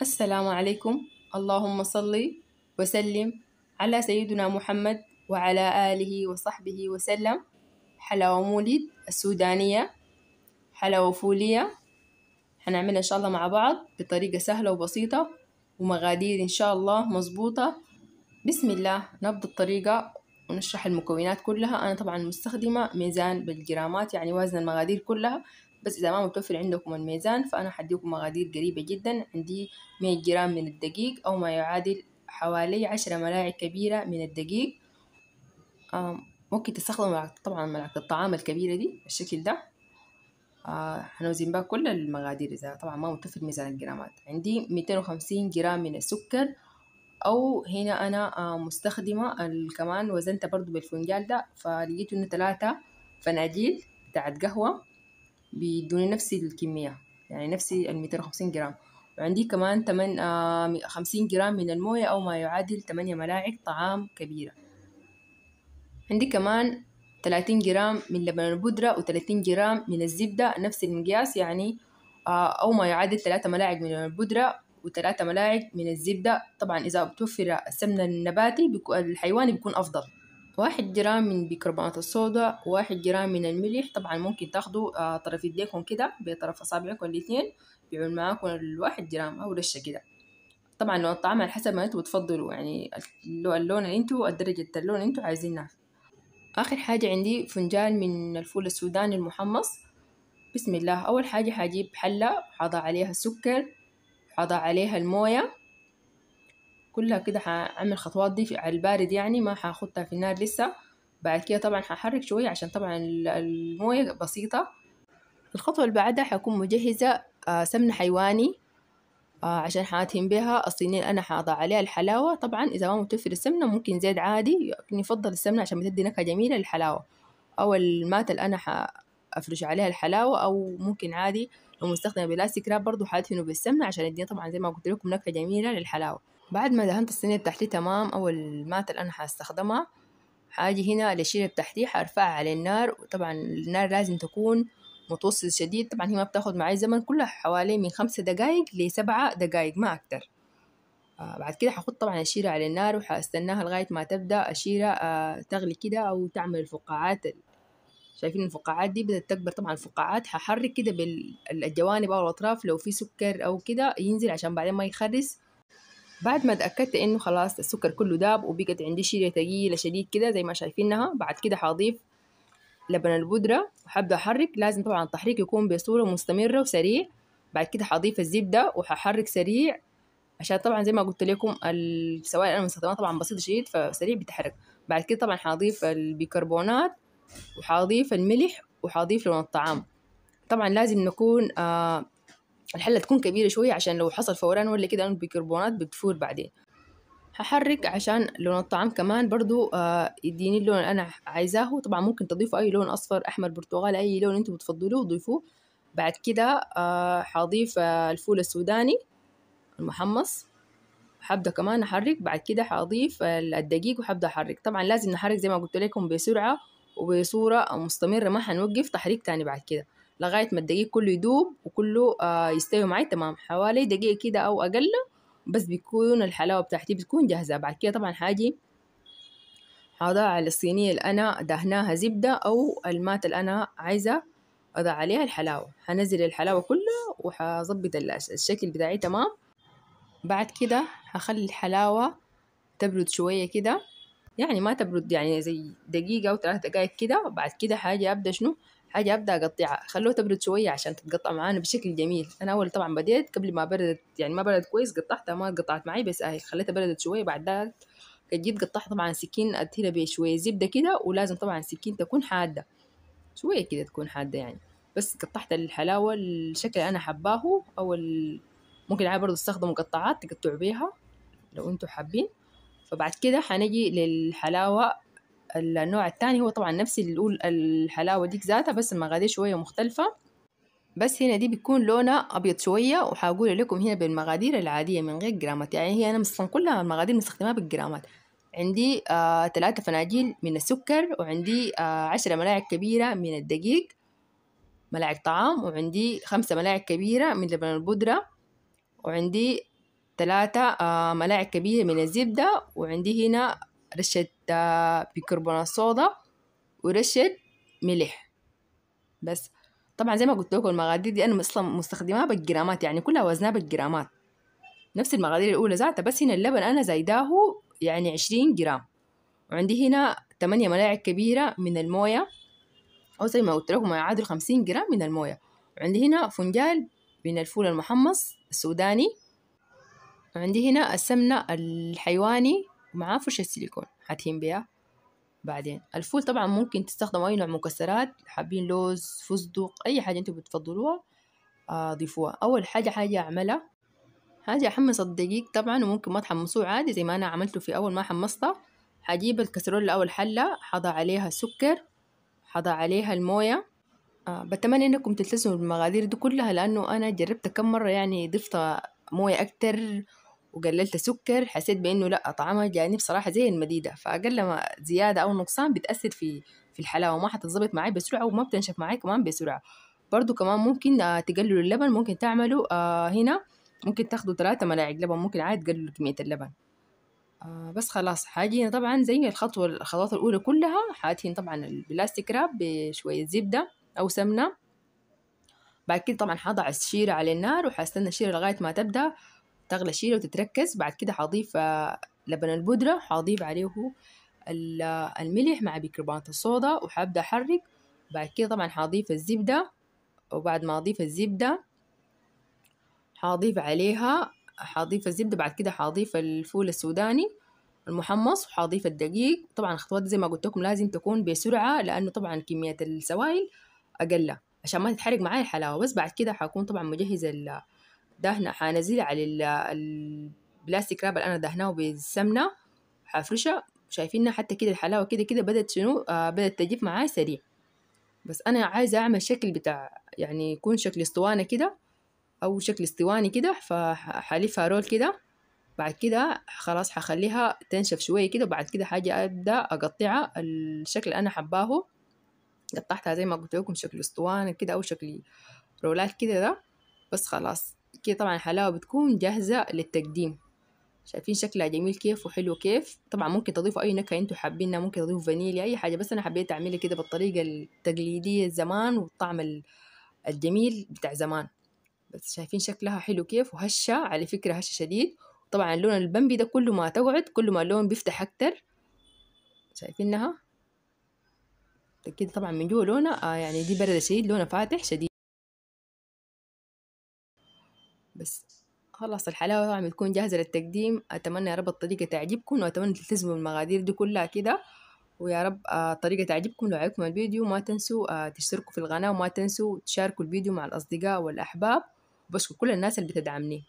السلام عليكم. اللهم صل وسلم على سيدنا محمد وعلى آله وصحبه وسلم. حلاوة مولد السودانية حلاوة فولية هنعملها إن شاء الله مع بعض بطريقة سهلة وبسيطة ومقادير إن شاء الله مظبوطة. بسم الله. نبدأ الطريقة ونشرح المكونات كلها. أنا طبعا مستخدمة ميزان بالجرامات يعني وزن المقادير كلها. بس إذا ما متوفر عندكم الميزان فأنا حديكم مقادير قريبة جدا. عندي مية جرام من الدقيق أو ما يعادل حوالي عشرة ملاعق كبيرة من الدقيق. ممكن تستخدموا طبعا ملعقة الطعام الكبيرة دي بالشكل ده. آه هنوزن بها كل المقادير إذا طبعا ما متوفر ميزان الجرامات. عندي ميتين وخمسين جرام من السكر أو هنا أنا آه مستخدمة كمان وزنتها برضو بالفنجال ده. فلقيت إنه تلاتة فناجيل بتاعت قهوة. بيدوني نفس الكمية يعني نفس الميتين وخمسين جرام. وعندي كمان تمن آه خمسين جرام من الموية أو ما يعادل تمانية ملاعق طعام كبيرة. عندي كمان تلاتين جرام من لبن البودرة وتلاتين جرام من الزبدة نفس المقياس يعني آه أو ما يعادل ثلاثة ملاعق من البودرة وثلاثة ملاعق من الزبدة. طبعا إذا بتوفر السمن النباتي الحيواني بيكون أفضل. واحد جرام من بيكربونات الصودا وواحد جرام من الملح. طبعا ممكن تاخدوا آه طرف يديكم كده بطرف أصابعكم الاتنين بيعمل معاكم الواحد جرام أو رشة كده. طبعا لون الطعام على حسب ما أنتوا بتفضلوا يعني اللون اللي أنتوا درجة اللون أنتوا عايزينها آخر حاجة عندي فنجان من الفول السوداني المحمص. بسم الله. أول حاجة حجيب حلة حضع عليها السكر حضع عليها الموية. كلها كده حعمل خطوات دي على البارد يعني ما حأخدها في النار لسه. بعد كده طبعا ححرك شوية عشان طبعا الموية بسيطة. الخطوة اللي بعدها حكون مجهزة آه سمنة حيواني آه عشان حأتهم بها. الصينية أنا حأضع عليها الحلاوة. طبعا إذا ما متوفر السمنة ممكن زيت عادي لكن يفضل السمنة عشان بتدي نكهة جميلة للحلاوة. أو المات اللي أنا حأفرش عليها الحلاوة أو ممكن عادي لو مستخدمة بلاستيك راب برضو حادهنه بالسمنة عشان يدينا طبعا زي ما قلت لكم نكهة جميلة للحلاوة. بعد ما دهنت الصينية بتاعتي تمام أو المات اللي أنا حأستخدمها حأجي هنا الأشياء بتاعتي حرفعها على النار وطبعا النار لازم تكون متوسط شديد طبعا هي ما بتاخد معي زمن كلها حوالي من خمسة دقايق لسبعة دقايق ما أكتر. آه بعد كده حأخد طبعا الشيرة على النار وحأستناها لغاية ما تبدأ الشيرة آه تغلي كده أو تعمل الفقاعات شايفين الفقاعات دي؟ بدأت تكبر طبعا الفقاعات ححرك كده بالجوانب أو الأطراف لو في سكر أو كده ينزل عشان بعدين ما يخرس. بعد ما تأكدت إنه خلاص السكر كله داب وبقت عندي شيرة تقيلة شديد كده زي ما شايفينها بعد كده حضيف لبن البودرة وحبدأ أحرك لازم طبعا التحريك يكون بصورة مستمرة وسريع. بعد كده حضيف الزبدة وححرك سريع عشان طبعا زي ما قلت لكم السوائل أنا مستخدمها طبعا بسيطة شديد فسريع بيتحرك. بعد كده طبعا حضيف البيكربونات وحضيف الملح وحضيف لون الطعام. طبعا لازم نكون آه الحلة تكون كبيرة شوية عشان لو حصل فوران ولا كده البيكربونات بتفور بعدين. هحرك عشان لون الطعام كمان برضو آه يديني اللون اللي أنا عايزاه. طبعا ممكن تضيفوا أي لون أصفر أحمر برتقالي أي لون أنتوا بتفضلوه ضيفوه بعد كده آه حضيف آه الفول السوداني المحمص. حبدأ كمان أحرك. بعد كده حأضيف الدقيق وحبدأ أحرك. طبعا لازم نحرك زي ما قلت لكم بسرعة وبصورة مستمرة ما حنوقف تحريك تاني بعد كده. لغاية ما الدقيق كله يدوب وكله آه يستوي معي تمام. حوالي دقيقة كده أو أقل بس بيكون الحلاوة بتاعتي بتكون جاهزة. بعد كده طبعا حاجي حاضع على الصينية اللي أنا دهناها زبدة أو المات اللي أنا عايزة أضع عليها الحلاوة. حنزل الحلاوة كلها وحظبط الشكل بتاعي تمام. بعد كده هخلي الحلاوة تبرد شوية كده. يعني ما تبرد يعني زي دقيقة أو ثلاث دقايق كده. بعد كده حاجة أبدأ شنو؟ حاجة أبدأ أقطعها خلوها تبرد شوية عشان تتقطع معانا بشكل جميل. أنا أول طبعا بديت قبل ما بردت يعني ما بردت كويس قطعتها ما قطعت معي بس أهي خليتها بردت شوية. بعد ذلك جيت قطعت طبعا سكين أدهنها بشوية زبدة كده ولازم طبعا السكين تكون حادة. شوية كده تكون حادة يعني. بس قطعت الحلاوة الشكل أنا حباه أو. ممكن عادي برضه تستخدموا مقطعات تقطعوا بيها لو أنتوا حابين. فبعد كده حنجي للحلاوة النوع الثاني هو طبعا نفس الأول الحلاوة ديك ذاتها بس المقادير شوية مختلفة. بس هنا دي بيكون لونها أبيض شوية وحقول لكم هنا بالمقادير العادية من غير جرامات. يعني هي أنا أصلا كلها المقادير مستخدمها بالجرامات. عندي آه ثلاثة فناجيل من السكر وعندي آه عشرة ملاعق كبيرة من الدقيق ملاعق طعام وعندي خمسة ملاعق كبيرة من لبن البودرة وعندي ثلاثة آه ملاعق كبيرة من الزبدة وعندي هنا رشة آه بيكربونات صودا ورشة ملح. بس طبعا زي ما قلت لكم المقادير دي أنا أصلا مستخدماها بالجرامات يعني كلها وزنها بالجرامات. نفس المقادير الأولى ذاتها بس هنا اللبن أنا زايداه يعني عشرين جرام. وعندي هنا تمانية ملاعق كبيرة من الموية أو زي ما قلت لكم يعادل خمسين جرام من الموية. وعندي هنا فنجال من الفول المحمص السوداني. وعندي هنا السمنة الحيواني ومعاه فرشة سيليكون. حتهين بيها بعدين. الفول طبعا ممكن تستخدموا أي نوع مكسرات حابين لوز فستق أي حاجة أنتوا بتفضلوها آه ضيفوها. أول حاجة حاجة أعملها حاجة أحمص الدقيق طبعا وممكن ما تحمصوه عادي زي ما أنا عملته في أول ما حمصته. حجيب الكسرولة أو الحلة حضع عليها السكر حضع عليها الموية. آه بتمنى إنكم تلتزموا بالمقادير دي كلها لأنه أنا جربت كم مرة يعني ضفت موية أكتر وقللت سكر حسيت بإنه لأ طعمها جاني بصراحة زي المديدة فأقل ما زيادة أو نقصان بتأثر في في الحلاوة ما حتتظبط معي بسرعة وما بتنشف معي كمان بسرعة. برضو كمان ممكن آه تقللوا اللبن ممكن تعملوا آه هنا ممكن تاخدوا ثلاثة ملاعق لبن ممكن عادي تقللوا كمية اللبن. آه بس خلاص حاجين طبعا زي الخطوة الخطوات الأولى كلها حاتين طبعا البلاستيك راب بشوية زبدة أو سمنة. بعد كده طبعا حضع الشيرة على النار وحستنى الشيرة لغاية ما تبدأ. تغلى الشيرة وتتركز بعد كده حضيف لبن البودرة حضيف عليه الملح مع بيكربونات الصودا وحبدأ أحرك. بعد كده طبعا حضيف الزبدة وبعد ما أضيف الزبدة حضيف عليها حضيف الزبدة بعد كده حضيف الفول السوداني المحمص وحضيف الدقيق. طبعا الخطوات زي ما قلت لكم لازم تكون بسرعة لأنه طبعا كمية السوائل أقل عشان ما تتحرق معايا الحلاوة. بس بعد كده حكون طبعا مجهزة الدهنة حنزل على البلاستيك راب اللي أنا دهناه بالسمنة حفرشها شايفينها حتى كده الحلاوة كده كده بدأت شنو؟ آه بدأت تجيب معاي سريع. بس أنا عايزة أعمل شكل بتاع يعني يكون شكل اسطوانة كده أو شكل اسطواني كده فحلفها رول كده. بعد كده خلاص حخليها تنشف شوية كده وبعد كده حاجة أبدأ أقطعها. الشكل اللي أنا حباه قطعتها زي ما قلت لكم شكل اسطوانة كده أو شكل رولات كده ده. بس خلاص. كده طبعا الحلاوة بتكون جاهزة للتقديم. شايفين شكلها جميل كيف وحلو كيف. طبعا ممكن تضيفوا أي نكهة أنتوا حابينها ممكن تضيفوا فانيليا أي حاجة بس أنا حبيت أعملها كده بالطريقة التقليدية زمان والطعم الجميل بتاع زمان. بس شايفين شكلها حلو كيف وهشة على فكرة هشة شديد. طبعا اللون البمبي ده كل ما تقعد كل ما اللون بيفتح أكتر. شايفينها؟ كده طبعا من جوا لونها آه يعني دي بردة شديد لونها فاتح شديد. بس خلاص الحلاوة طبعا بتكون جاهزة للتقديم. أتمنى يا رب الطريقة تعجبكم وأتمنى تلتزموا بالمقادير دي كلها كده. ويا رب الطريقة تعجبكم لو عجبكم الفيديو. ما تنسوا تشتركوا في القناة وما تنسوا تشاركوا الفيديو مع الأصدقاء والأحباب. وبشكر كل الناس اللي بتدعمني.